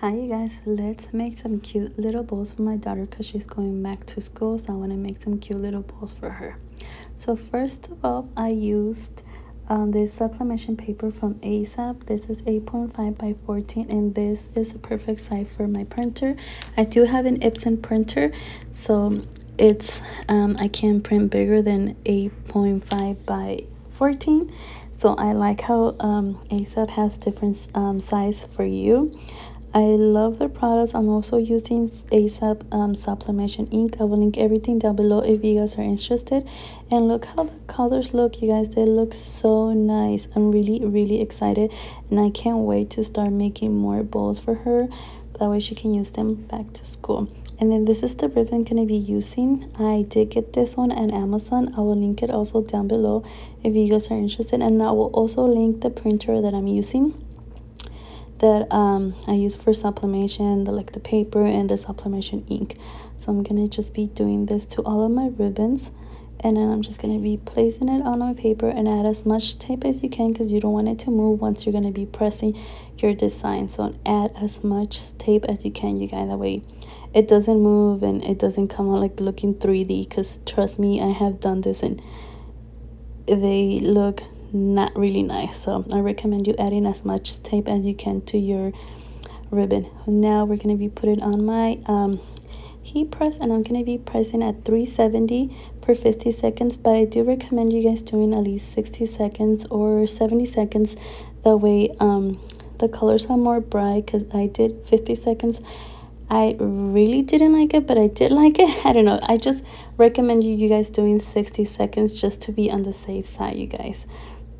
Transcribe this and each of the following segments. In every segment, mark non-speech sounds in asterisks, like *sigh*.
Hi you guys, let's make some cute little bows for my daughter because she's going back to school so I want to make some cute little bows for her. So first of all, I used um, this sublimation paper from A-sub. This is 8.5 by 14 and this is the perfect size for my printer. I do have an Epson printer so it's um, I can print bigger than 8.5 by 14 so I like how um, A-sub has different um, size for you I love the products. I'm also using A-sub um, sublimation ink. I will link everything down below if you guys are interested. And look how the colors look, you guys. They look so nice. I'm really, really excited. And I can't wait to start making more bowls for her. That way she can use them back to school. And then this is the ribbon I'm going to be using. I did get this one on Amazon. I will link it also down below if you guys are interested. And I will also link the printer that I'm using that um, I use for sublimation, the like the paper and the sublimation ink. So I'm gonna just be doing this to all of my ribbons and then I'm just gonna be placing it on my paper and add as much tape as you can because you don't want it to move once you're gonna be pressing your design. So add as much tape as you can, you guys. That way it doesn't move and it doesn't come out like looking 3D because trust me, I have done this and they look not really nice. So i recommend you adding as much tape as you can to your ribbon. Now we're going to be putting on my um, heat press and i'm going to be pressing at 370 for 50 seconds but i do recommend you guys doing at least 60 seconds or 70 seconds. That way um, the colors are more bright because i did 50 seconds. I really didn't like it, but I did like it. *laughs* I don't know. I just recommend you, you guys doing 60 seconds just to be on the safe side, you guys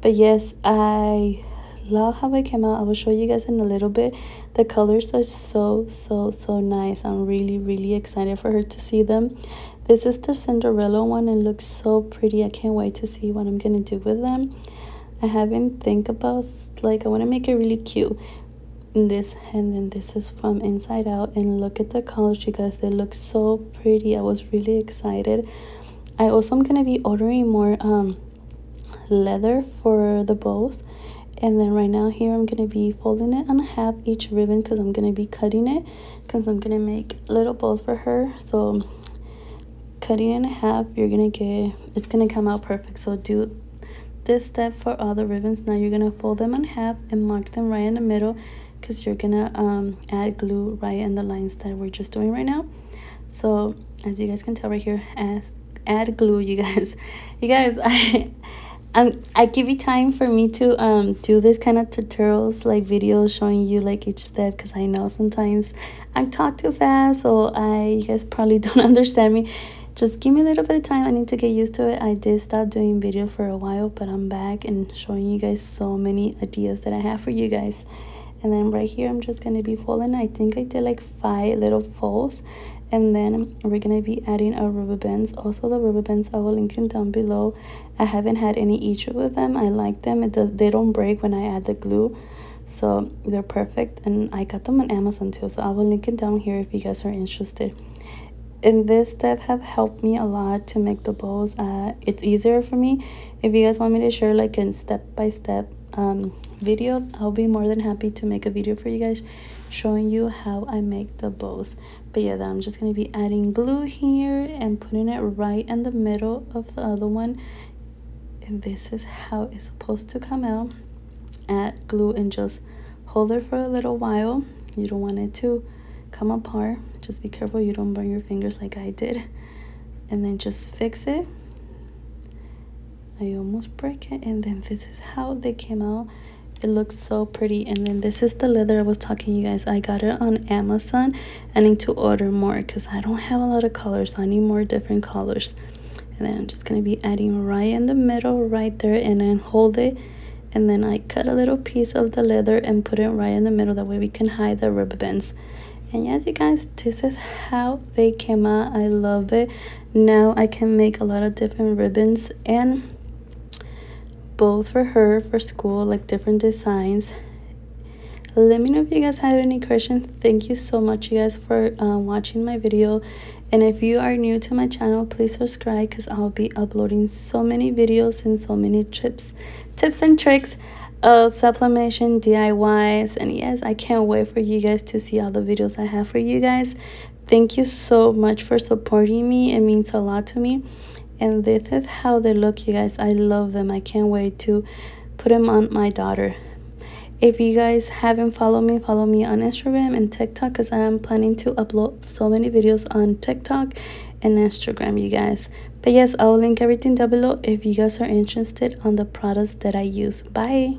but yes i love how it came out. I will show you guys in a little bit. The colors are so so so nice. I'm really really excited for her to see them. This is the cinderella one. And looks so pretty. I can't wait to see what i'm gonna do with them. I haven't think about like i want to make it really cute. This and then this is from inside out. And look at the colors you guys. They look so pretty. I was really excited. I also am gonna be ordering more um leather for the both. And then right now here I'm going to be folding it. On half each ribbon because I'm going to be cutting it because I'm going to make little bows for her. So cutting in half you're going to get it's going to come out perfect. So do this step for all the ribbons. Now you're going to fold them in half and mark them right in the middle because you're going to um, add glue right in the lines that we're just doing right now. So as you guys can tell right here as add glue you guys. *laughs* You guys *laughs* I um, I give you time for me to um do this kind of tutorials like videos showing you like each step because I know sometimes I talk too fast or I you guys probably *laughs* don't understand me. Just give me a little bit of time. I need to get used to it. I did stop doing video for a while but I'm back and showing you guys so many ideas that I have for you guys and then right here I'm just gonna be folding I think I did like five little folds. And then we're gonna be adding our rubber bands. Also the rubber bands i will link them down below. I haven't had any issue with them. I like them. It does they don't break when i add the glue. So they're perfect. And i got them on amazon too. So i will link it down here if you guys are interested. And this step have helped me a lot to make the bows uh, it's easier for me. If you guys want me to share like a step-by-step -step, um, video i'll be more than happy to make a video for you guys showing you how i make the bows but yeah then i'm just going to be adding glue here and putting it right in the middle of the other one. And this is how it's supposed to come out. Add glue and just hold it for a little while. You don't want it to come apart. Just be careful you don't burn your fingers like i did. And then just fix it i almost break it and then this is how they came out. It looks so pretty and then this is the leather i was talking you guys. I got it on amazon. I need to order more because i don't have a lot of colors. So i need more different colors. And then i'm just going to be adding right in the middle right there and then hold it. And then i cut a little piece of the leather and put it right in the middle. That way we can hide the ribbons and yes you guys this is how they came out. I love it. Now i can make a lot of different ribbons and both for her for school like different designs. Let me know if you guys have any questions. Thank you so much you guys for uh, watching my video. And if you are new to my channel please subscribe because i'll be uploading so many videos and so many tips tips and tricks of sublimation DIYs and yes I can't wait for you guys to see all the videos I have for you guys. Thank you so much for supporting me. It means a lot to me and this is how they look you guys. I love them. I can't wait to put them on my daughter. If you guys haven't followed me follow me on Instagram and TikTok because I am planning to upload so many videos on TikTok and Instagram you guys. But yes I will link everything down below if you guys are interested on the products that I use. Bye